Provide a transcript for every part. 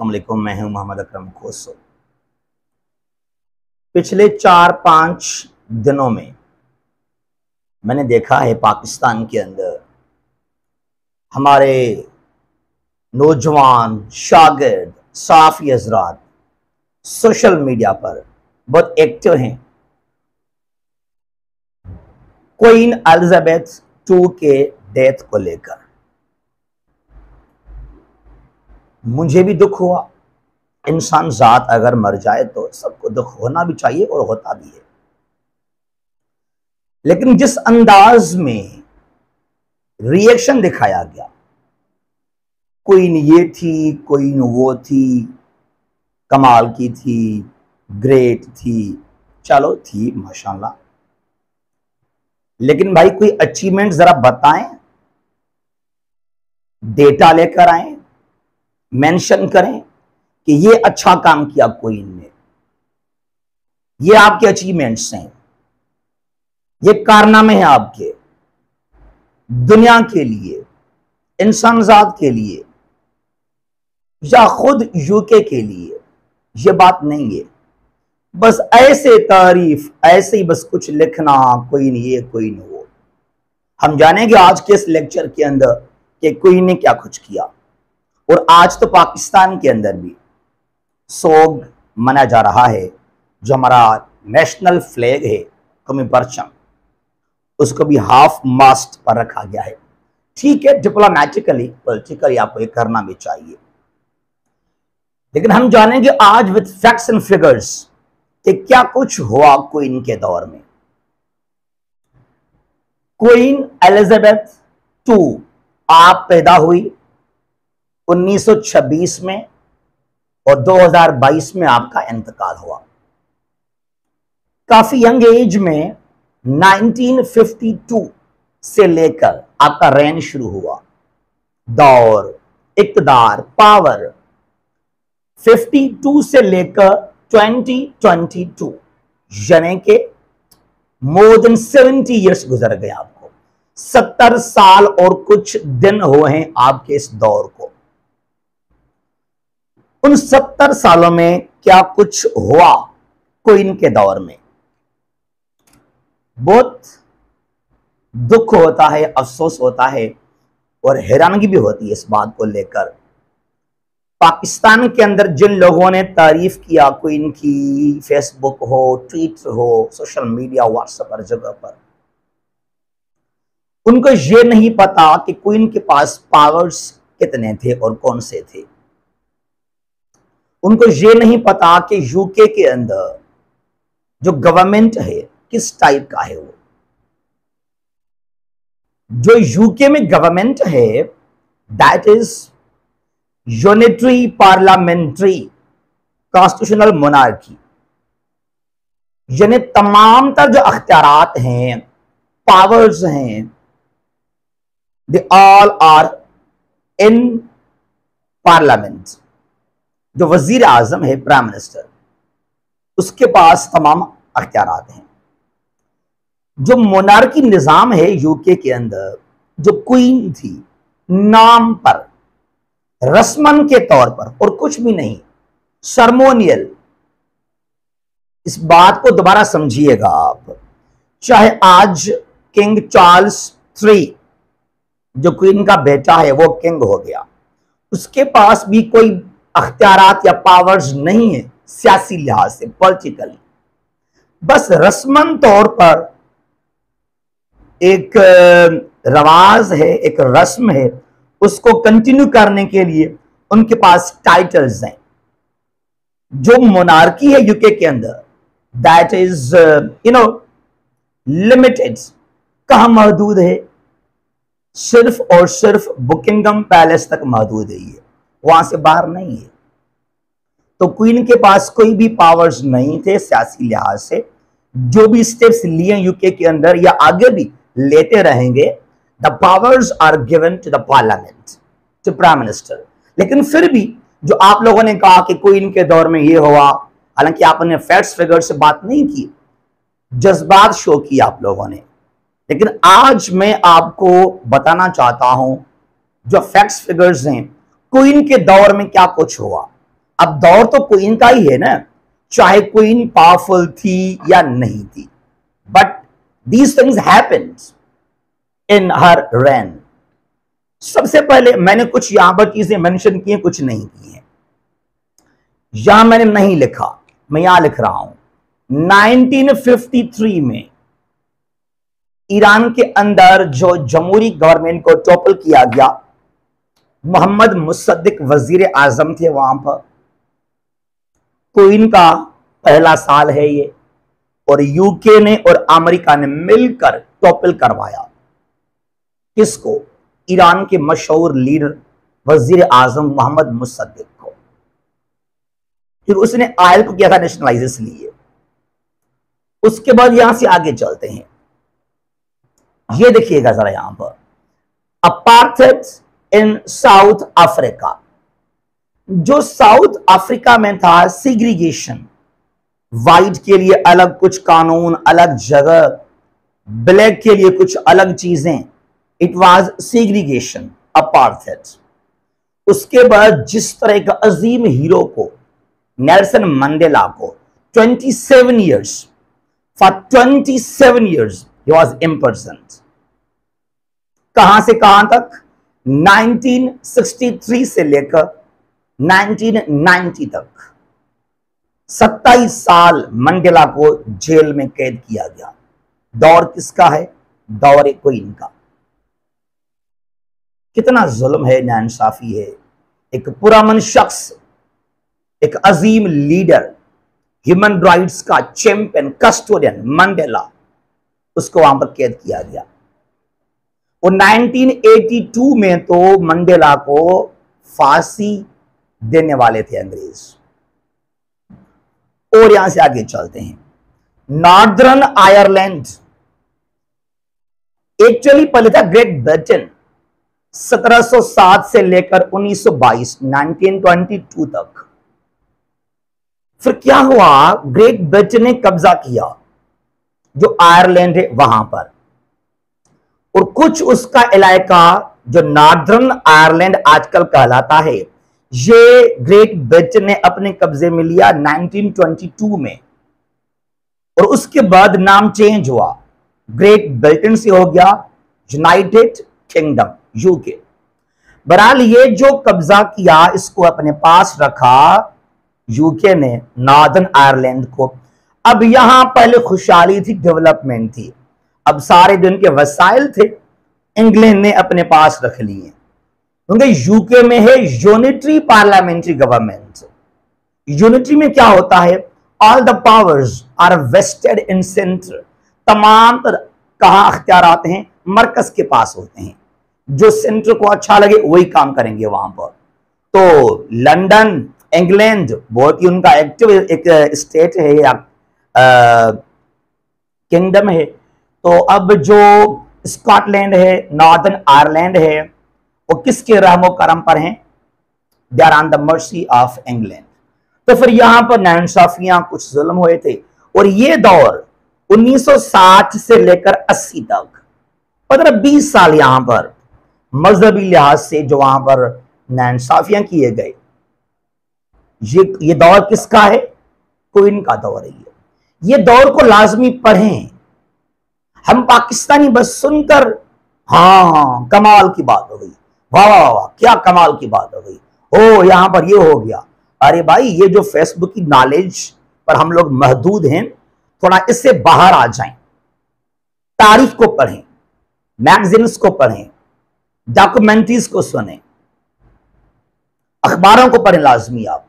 वालेकुम मैं हूँ मोहम्मद अकरम खोसो। पिछले चार पाँच दिनों में मैंने देखा है पाकिस्तान के अंदर हमारे नौजवान, शागिर्द, साफ़ी हजरात सोशल मीडिया पर बहुत एक्टिव हैं। क्वीन एलिजाबेथ टू के डेथ को लेकर। मुझे भी दुख हुआ। इंसान जात अगर मर जाए तो सबको दुख होना भी चाहिए और होता भी है। लेकिन जिस अंदाज में रिएक्शन दिखाया गया, कोई ये थी, कोई वो थी, कमाल की थी ग्रेट थी, चलो थी, माशाल्लाह। लेकिन भाई कोई अचीवमेंट जरा बताएँ डेटा लेकर आए मेंशन करें कि ये अच्छा काम किया कोई ने ये आपके अचीवमेंट्स हैं। ये कारनामे हैं आपके। दुनिया के लिए, इंसान जात के लिए, या खुद यूके के लिए, ये बात नहीं है। बस ऐसे तारीफ़, ऐसे ही बस कुछ लिखना, कोई नहीं, ये कोई नहीं वो हम जानेंगे आज के इस लेक्चर के अंदर कि कोई ने क्या कुछ किया। और आज तो पाकिस्तान के अंदर भी सोग मना जा रहा है, जो हमारा नेशनल फ्लैग है, कमी परचम। उसको भी हाफ़ मास्ट पर रखा गया है। ठीक है डिप्लोमेटिकली पॉलिटिकली आपको ये करना भी चाहिए। लेकिन हम जानेंगे आज विद फैक्ट्स एंड फिगर्स कि क्या कुछ हुआ क्वीन के दौर में। क्वीन एलिजाबेथ टू आप पैदा हुई 1926 में और 2022 में आपका इंतकाल हुआ। काफ़ी यंग एज में 1952 से लेकर आपका रैन शुरू हुआ। दौर इकदार पावर 52 से लेकर 2022 यानी के मोर देन 70 इयर्स गुजर गए आपको। 70 साल और कुछ दिन हुए हैं आपके इस दौर को। उन 70 सालों में क्या कुछ हुआ कोइन के दौर में? बहुत दुख होता है, अफसोस होता है और हैरानगी भी होती है इस बात को लेकर। पाकिस्तान के अंदर जिन लोगों ने तारीफ़ किया कोई इनकी फेसबुक हो ट्वीट हो, सोशल मीडिया, व्हाट्सएप हर जगह पर, उनको ये नहीं पता कि क्वीन के पास पावर्स कितने थे और कौन से थे। उनको ये नहीं पता कि यूके के अंदर जो गवर्नमेंट है, किस टाइप का है वो। जो यूके में गवर्नमेंट है that is unitary parliamentary constitutional monarchy यानी तमाम तर जो अख्तियार हैं पावर्स हैं they all are in parliament जो वज़ीर आज़म है प्राइम मिनिस्टर उसके पास तमाम अख्तियार हैं। जो मोनार्की निज़ाम है यूके के अंदर, जो क्वीन थी, नाम पर, रस्मन के तौर पर, और कुछ भी नहीं सरमोनियल इस बात को दोबारा समझिएगा आप। चाहे आज किंग चार्ल्स थ्री जो क्वीन का बेटा है, वो किंग हो गया, उसके पास भी कोई अख्तियार या पावर्स नहीं है, सियासी लिहाज से पॉलिटिकली बस रस्मन तौर पर एक रवाज है, एक रस्म है, उसको कंटिन्यू करने के लिए उनके पास टाइटल्स हैं। जो मोनार्की है यूके के अंदर that is you know limited कहा महदूद है? सिर्फ़ और सिर्फ़ बुकिंगम पैलेस तक महदूद है ये। वहाँ से बाहर नहीं है। तो क्वीन के पास कोई भी पावर्स नहीं थे सियासी लिहाज से। जो भी स्टेप्स लिए यूके के अंदर या आगे भी लेते रहेंगे the powers are given to the parliament to prime minister लेकिन फिर भी जो आप लोगों ने कहा कि क्वीन के दौर में ये हुआ, हालाँकि आपने फैक्ट्स फिगर से बात नहीं की, जज्बात शो की आप लोगों ने। लेकिन आज मैं आपको बताना चाहता हूँ, जो फैक्ट्स फिगर्स हैं क्वीन के दौर में क्या कुछ हुआ? अब दौर तो क्वीन का ही है ना, चाहे क्वीन पावरफुल थी या नहीं थी। But these things happened in her reign सबसे पहले मैंने कुछ यहाँ पर चीज़ें मेंशन की हैं, कुछ नहीं की हैं। यहाँ मैंने नहीं लिखा, मैं यहाँ लिख रहा हूँ। 1953 में ईरान के अंदर जो जमहूरी गवर्नमेंट को टोपल किया गया मोहम्मद मुसद्दिक वज़ीर आज़म थे वहाँ पर। क्वीन का पहला साल है ये। और यूके ने और अमेरिका ने मिलकर टोपल करवाया। किसको? ईरान के मशहूर लीडर वज़ीर आज़म मोहम्मद मुसद्दिक को। फिर उसने को किया था नेशनलाइज लिए। उसके बाद यहाँ से आगे चलते हैं। ये देखिएगा जरा यहाँ पर। अपार्थेड इन साउथ अफ्रीका जो साउथ अफ्रीका में था सिग्रीगेशन वाइट के लिए अलग कुछ कानून, अलग जगह. ब्लैक के लिए कुछ अलग चीज़ें. इट वॉज़ सीग्रीगेशन अपार्थेड उसके बाद जिस तरह का अजीम हीरो को नेल्सन मंडेला को 27 seven years for 27 seven years was imprisoned कहाँ से कहाँ तक? 1963 से लेकर 1990 तक। 27 साल मंडेला को जेल में कैद किया गया। दौर किसका है? दौर को का कितना जुल्म है नाइंसाफी है। एक पुरामन शख्स, एक अजीम लीडर, ह्यूमन राइट्स का चैंपियन, कस्टोडियन, मंडेला, उसको वहाँ पर कैद किया गया। और 1982 में तो मंडेला को फांसी देने वाले थे अंग्रेज़। और यहाँ से आगे चलते हैं। Northern Ireland. एक्चुअली पहले था ग्रेट ब्रिटेन। 1707 से लेकर 1922 1922 तक। फिर क्या हुआ? ग्रेट ब्रिटेन ने कब्जा किया, जो आयरलैंड है वहाँ पर। और कुछ उसका इलाका जो नॉर्दर्न आयरलैंड आजकल कहलाता है, ये ग्रेट ब्रिटेन ने अपने कब्जे में लिया 1922 में। और उसके बाद नाम चेंज हुआ। ग्रेट ब्रिटेन से हो गया यूनाइटेड किंगडम यूके बहरहाल, ये जो कब्जा किया, इसको अपने पास रखा यूके ने, नॉर्दर्न आयरलैंड को। अब यहाँ पहले खुशहाली थी, डेवलपमेंट थी। अब सारे दिन के वसाइल थे, इंग्लैंड ने अपने पास रख लिए। क्योंकि यूके में है यूनिटरी पार्लियामेंट्री गवर्नमेंट यूनिटरी में क्या होता है? All the powers are vested in centre तमाम कहा अख्तियार आते हैं? मरकज के पास होते हैं। जो सेंटर को अच्छा लगे, वही काम करेंगे वहाँ पर। तो लंदन, इंग्लैंड, बहुत ही उनका एक्टिव एक स्टेट है या किंगडम है। तो अब जो स्कॉटलैंड है, नॉर्दर्न आयरलैंड है, वो किसके रहमो करम पर हैं? They are on the mercy of England तो फिर यहाँ पर नाइंसाफियाँ कुछ जुल्म हुए थे। और ये दौर 1960 से लेकर 80 तक, पंद्रह 20 साल यहाँ पर, मजहबी लिहाज से जो वहाँ पर नासाफियाँ किए गए। ये ये दौर किसका है? कोइन का दौर है ये। ये दौर को लाजमी पढ़ें। हम पाकिस्तानी बस सुनकर हाँ कमाल की बात हो गई। वाह वाह वाह क्या कमाल की बात हो गई। ओ, यहाँ पर ये हो गया। अरे भाई, ये जो फेसबुक की नॉलेज पर हम लोग महदूद हैं, थोड़ा इससे बाहर आ जाएँ। तारीख को पढ़ें मैगजीन्स को पढ़ें डॉक्यूमेंट्रीज को सुने। अखबारों को पढ़ें लाजमी आप।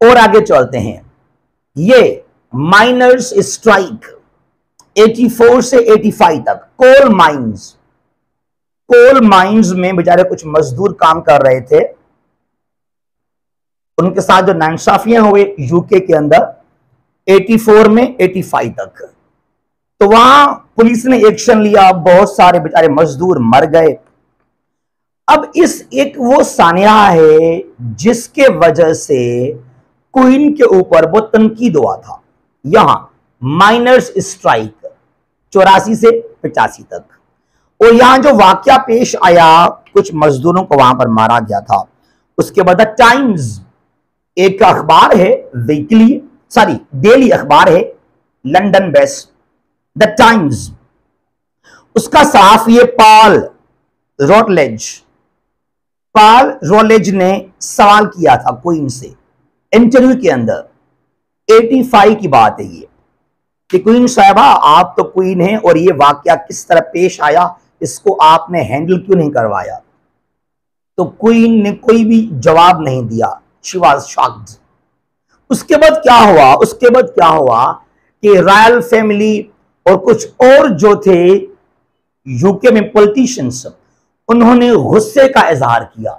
और आगे चलते हैं। ये माइनर्स स्ट्राइक 84 से 85 तक कोल माइंस कोल माइंस में बेचारे कुछ मजदूर काम कर रहे थे। उनके साथ जो नानसाफियाँ हुए यूके के अंदर 84 में 85 तक। तो वहाँ पुलिस ने एक्शन लिया, बहुत सारे बेचारे मजदूर मर गए। अब इस एक वो सानिया है, जिसके वजह से क्वीन के ऊपर वो तनकीद हुआ था। यहाँ माइनर्स स्ट्राइक चौरासी से पिचासी तक। और यहाँ जो वाक्य पेश आया, कुछ मजदूरों को वहाँ पर मारा गया था। उसके बाद टाइम्स, एक अखबार है, वीकली, सॉरी, डेली अखबार है लंदन बेस्ट द टाइम्स। उसका साफ़ ये पॉल रोटलेज पॉल रोलेज ने सवाल किया था क्वीन से इंटरव्यू के अंदर 85 की बात है ये। कि क्वीन साहबा, आप तो क्वीन हैं और ये वाक्य किस तरह पेश आया, इसको आपने हैंडल क्यों नहीं करवाया? तो क्वीन ने कोई भी जवाब नहीं दिया शी वॉज़ शॉक्ड उसके बाद क्या हुआ? उसके बाद क्या हुआ कि रॉयल फैमिली और कुछ और जो थे यूके में पॉलिटिशियंस उन्होंने गुस्से का इजहार किया।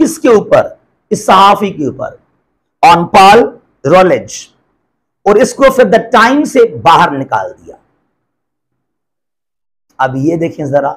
किसके ऊपर? इस सहाफी के ऊपर। On Paul Rolledge. और इसको फिर द टाइम से बाहर निकाल दिया। अब ये देखें जरा,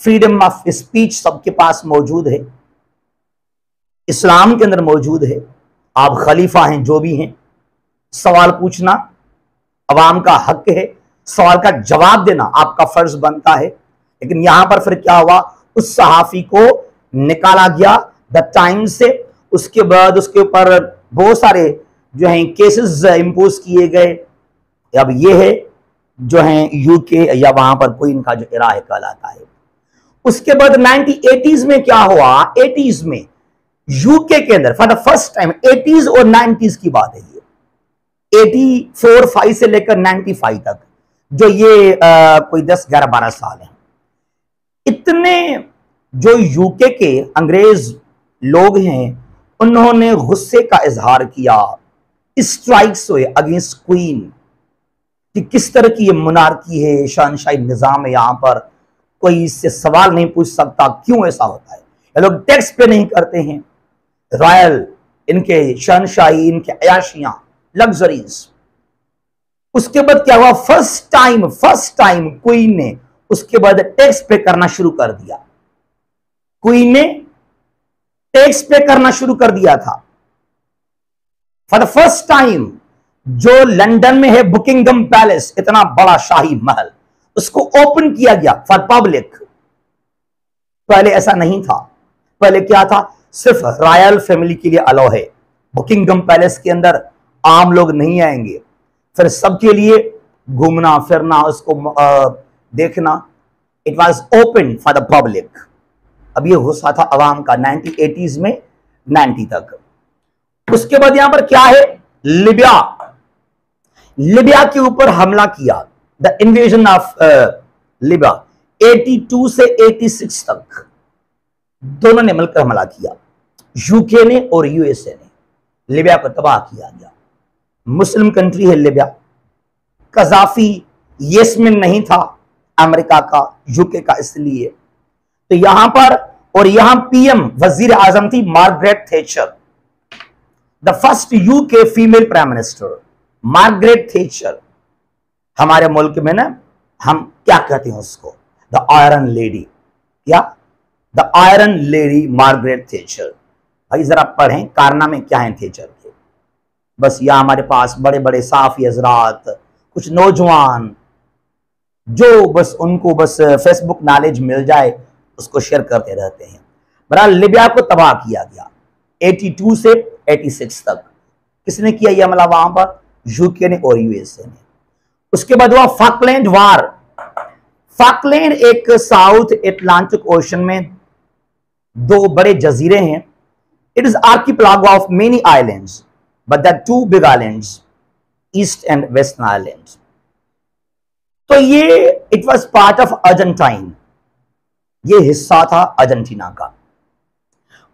फ्रीडम ऑफ़ स्पीच सबके पास मौजूद है, इस्लाम के अंदर मौजूद है, आप खलीफा हैं, जो भी हैं, सवाल पूछना अवाम का हक है, सवाल का जवाब देना आपका फ़र्ज़ बनता है, लेकिन यहाँ पर फिर क्या हुआ, उस सहाफी को निकाला गया, द टाइम से, उसके बाद उसके ऊपर बहुत सारे जो हैं केसेस इम्पोज किए गए। अब ये है जो है यूके या वहाँ पर कोई इनका जो इरा कहलाता है। उसके बाद 1980s में क्या हुआ? 80s में यूके के अंदर for the first time 80s और 90s की बात है ये। 84 फाइव से लेकर 95 तक जो ये आ, कोई 10 11 12 साल है। इतने जो यूके के अंग्रेज़ लोग हैं उन्होंने गुस्से का इजहार किया। स्ट्राइक्स हुए अगेंस्ट क्वीन कि किस तरह की ये मुनारकी है, शानशाही निज़ाम है यहाँ पर। कोई इससे सवाल नहीं पूछ सकता, क्यों ऐसा होता है? ये लोग टैक्स पे नहीं करते हैं। रॉयल इनके शहनशाही इनके अयाशियाँ लग्जरीज उसके बाद क्या हुआ? First time first time queen ने उसके बाद टैक्स पे करना शुरू कर दिया। क्वीन ने टैक्स पे करना शुरू कर दिया था। फॉर द फ़र्स्ट टाइम जो लंदन में है बुकिंगम पैलेस इतना बड़ा शाही महल उसको ओपन किया गया फॉर पब्लिक पहले ऐसा नहीं था। पहले क्या था? सिर्फ़ रॉयल फैमिली के लिए अलाउ है। बुकिंगम पैलेस के अंदर आम लोग नहीं आएँगे। फिर सबके लिए घूमना फिरना उसको आ, देखना। It was open for the public अब ये गुस्सा था अवाम का 1980s में 90 तक। उसके बाद यहाँ पर क्या है? लिबिया। लिबिया के ऊपर हमला किया। The invasion of Libya. 82 से 86 तक दोनों ने मिलकर हमला किया। यूके ने और यूएसए ने। लिबिया को तबाह किया गया। मुस्लिम कंट्री है लिबिया। कजाफी येसमिन नहीं था। अमेरिका का यूके का इसलिए। तो यहाँ पर और यहाँ पीएम वज़ीर आज़म थी, Margaret Thatcher. The first UK female prime minister Margaret Thatcher हमारे मुल्क में ना, हम क्या कहते हैं उसको? द आयरन लेडी क्या? The iron lady Margaret Thatcher भाई जरा पढ़ें, कारनामे क्या हैं थेचर के? बस यहाँ हमारे पास बड़े बड़े साफी हजरात, कुछ नौजवान, जो बस उनको बस फेसबुक नॉलेज मिल जाए, उसको शेयर करते रहते हैं। बहरहाल, लिबिया को तबाह किया गया। 82 से 86 तक। किसने किया यह हमला वहाँ पर? यूके ने और यूएसए ने। उसके बाद हुआ फाकलैंड वार फाकलैंड एक साउथ एटलांटिक ओशन में दो बड़े जजीरे हैं। It is archipelago of many islands but the two big islands east and western islands तो ये it was part of Argentine ये हिस्सा था अर्जेंटीना का।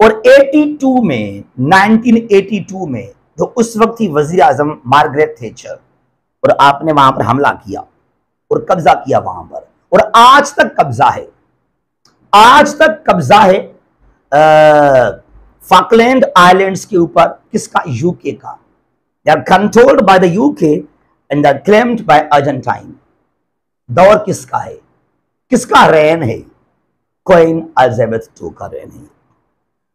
और 82 में 1982 में, जो उस वक्त थी वज़ीर आज़म मार्गरेट थेचर, और आपने वहाँ पर हमला किया, और कब्जा किया वहाँ पर, और आज तक कब्जा है। आज तक कब्जा है फाकलैंड आइलैंड्स के ऊपर, किसका? यूके का। They controlled by the UK and there claimed by Argentine दौर किसका है? किसका रैन है? क्वीन एलिजाबेथ टू का रेन है।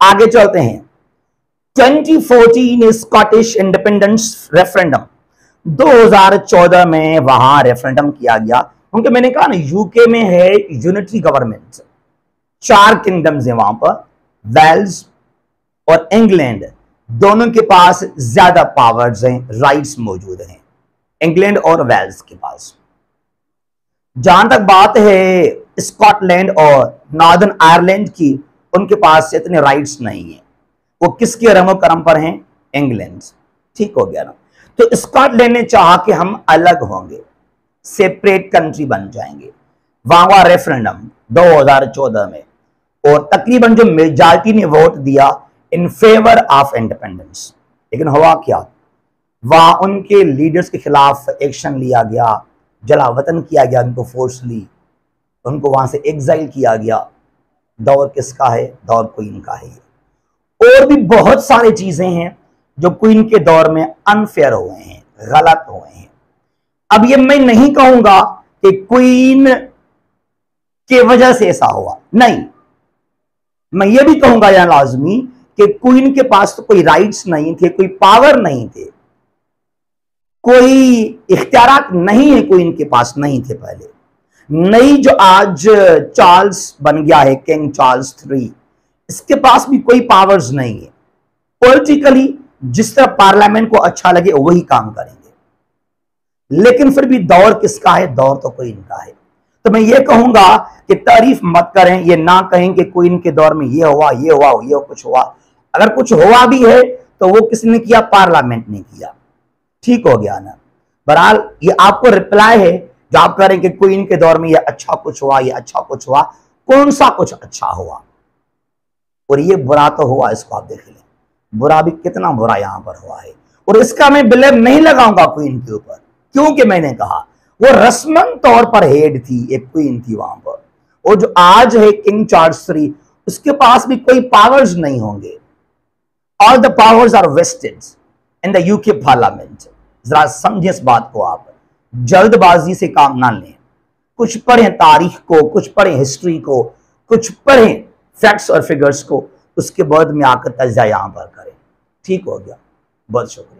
आगे चलते हैं। 2014 स्कॉटिश इंडिपेंडेंस रेफरेंडम 2014 में वहाँ रेफरेंडम किया गया। क्योंकि मैंने कहा ना यूके में है यूनिटरी गवर्नमेंट चार किंगडम्स हैं वहाँ पर वेल्स और इंग्लैंड दोनों के पास ज़्यादा पावर्स हैं राइट्स मौजूद हैं इंग्लैंड और वेल्स के पास। जहाँ तक बात है स्कॉटलैंड और नॉर्दर्न आयरलैंड की उनके पास इतने राइट्स नहीं है। वो किसके रमो करम पर हैं? इंग्लैंड ठीक हो गया ना? तो स्कॉटलैंड ने चाहा कि हम अलग होंगे सेपरेट कंट्री बन जाएँगे। हुआ रेफरेंडम 2014 में। और तकरीबन जो मेजॉरिटी ने वोट दिया इन फेवर ऑफ़ इंडिपेंडेंस लेकिन हुआ क्या? वहाँ उनके लीडर्स के खिलाफ एक्शन लिया गया जला वतन किया गया, उनको फोर्सली उनको वहाँ से एग्जाइल किया गया। दौर किसका है? दौर क्वीन का है। और भी बहुत सारी चीज़ें हैं जो क्वीन के दौर में अनफेयर हुए हैं, गलत हुए हैं। अब ये मैं नहीं कहूँगा कि क्वीन के वजह से ऐसा हुआ। नहीं। मैं ये भी कहूँगा यहाँ लाजमी कि क्वीन के पास तो कोई राइट्स नहीं थे, कोई पावर नहीं थे। कोई इख्तियार नहीं है क्वीन के पास, नहीं थे पहले। नई जो आज चार्ल्स बन गया है किंग चार्ल्स थ्री इसके पास भी कोई पावर्स नहीं है। पॉलिटिकली जिस तरह पार्लियामेंट को अच्छा लगे, वही काम करेंगे। लेकिन फिर भी दौर किसका है? दौर तो कोई इनका है। तो मैं ये कहूँगा कि तारीफ़ मत करें, ये ना कहें कि कोई इनके दौर में ये हुआ ये हुआ, ये कुछ हुआ। अगर कुछ हुआ भी है तो वो किसने किया? पार्लियामेंट ने किया। ठीक हो गया ना? बहरहाल, ये आपको रिप्लाई है जो आप कह रहे हैं कि क्वीन के दौर में ये अच्छा कुछ हुआ ये अच्छा कुछ हुआ। कौन सा कुछ अच्छा हुआ? और ये बुरा तो हुआ इसको आप देख लें। बुरा भी कितना बुरा यहाँ पर हुआ है। और इसका मैं ब्लेम नहीं लगाऊँगा क्वीन के ऊपर, क्योंकि मैंने कहा, वो रस्मन तौर पर हेड थी, एक क्वीन थी वहाँ पर। और जो आज है किंग चार्ल्स थ्री, उसके पास भी कोई पावर्स नहीं होंगे। All the powers are vested in the UK parliament जरा समझे इस बात को आप। जल्दबाजी से काम ना लें। कुछ पढ़ें तारीख को, कुछ पढ़ें हिस्ट्री को, कुछ पढ़ें फैक्ट्स और फिगर्स को, उसके बाद में आकर तजा यहाँ पर करें। ठीक हो गया। बहुत शुक्रिया।